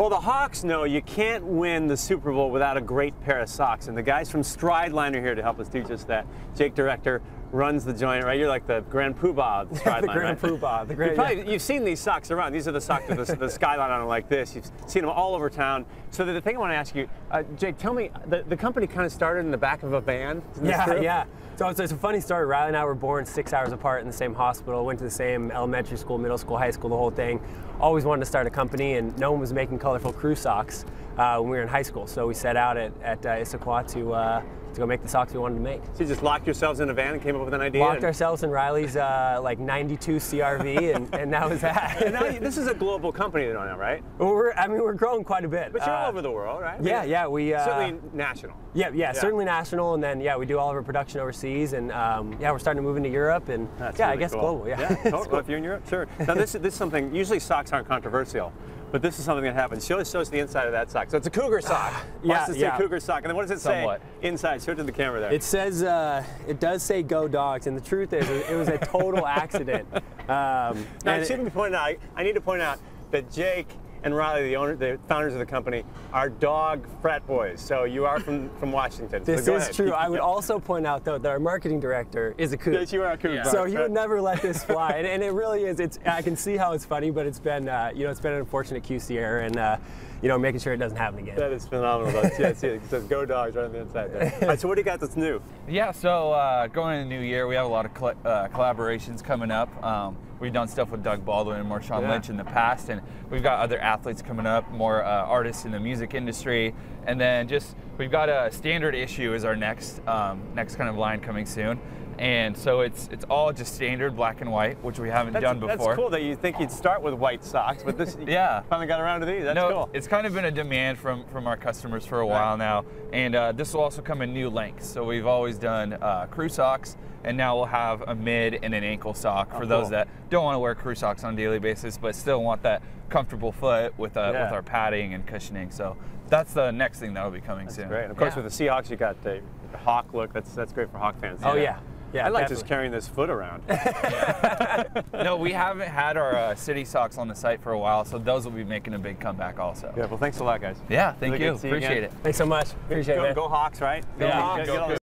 Well, the Hawks know you can't win the Super Bowl without a great pair of socks, and the guys from Strideline are here to help us do just that. Jake Director runs the joint, right? You're like the Grand Poobah of the Strideline, the Grand right? Poobah. The Grand, you've, probably, you've seen these socks around. These are the socks with the, the skyline on them like this. You've seen them all over town. So the, the thing I want to ask you, uh, Jake, tell me, the, the company kind of started in the back of a van? Yeah, true? yeah. So it's, it's, a funny story. Riley and I were born six hours apart in the same hospital, went to the same elementary school, middle school, high school, the whole thing. Always wanted to start a company, and no one was making colorful crew socks uh, when we were in high school. So we set out at, at uh, Issaquah to, uh, to go make the socks we wanted to make. So you just locked yourselves in a van and came up with an idea? Locked ourselves in Riley's uh, like 92 CRV, and, and that was that. and now you, this is a global company now, right? Well, we're, I mean, we're growing quite a bit. But you're all Uh, over the world, right? Yeah, yeah. We uh, certainly national. Yeah, yeah, certainly national, and then yeah, we do all of our production overseas, and um, yeah, we're starting to move into Europe, and That's yeah, really I guess cool. global. Yeah, yeah totally. Well, if you're in Europe, sure. Now this this is something. Usually socks aren't controversial, but this is something that happens. Show us, show us the inside of that sock. So it's a cougar sock. Yeah, this yeah. cougar sock. And then what does it Somewhat. say inside? Show it to the camera there. It says uh, it does say "Go Dogs," and the truth is, it was a total accident. Um, now it shouldn't be pointed out. I, I need to point out that Jake and Riley, the owner, the founders of the company, are dog frat boys. So you are from from Washington. This go is ahead. true. I would also point out though that our marketing director is a Coug. Yes, you are a cougar. Yeah. So he would never let this fly, and, and it really is. It's I can see how it's funny, but it's been uh, you know it's been an unfortunate QC error, and uh, you know making sure it doesn't happen again. That is phenomenal. That's, yeah, see, it says "Go Dogs" right on the inside there. All right, so what do you got that's new? Yeah, so uh, going into the new year, we have a lot of coll- uh, collaborations coming up. Um, we've done stuff with Doug Baldwin and Marshawn Yeah. Lynch in the past, and we've got other athletes coming up, more uh, artists in the music industry, and then just we've got a standard issue is our next um, next kind of line coming soon. And so it's it's all just standard black and white, which we haven't That's, done before. that's cool that you think you'd start with white socks, but this Yeah. finally got around to these. That's no, cool. it's kind of been a demand from from our customers for a while now, and uh, this will also come in new lengths. So we've always done uh, crew socks, and now we'll have a mid and an ankle sock for Oh, those cool. that don't want to wear crew socks on a daily basis, but still want that comfortable foot with uh, Yeah. with our padding and cushioning. So that's the next thing that will be coming soon. Great. And of course, Yeah. with the Seahawks, you got the, the hawk look. That's that's great for hawk fans. Oh yeah, yeah. I like definitely. just carrying this foot around. no, we haven't had our uh, city socks on the site for a while, so those will be making a big comeback also. yeah. Well, thanks a lot, guys. Yeah, thank Really you. good to see you Appreciate it. Thanks so much. Appreciate go, it. man. go Hawks, right? Go Yeah. Hawks. Go Get all the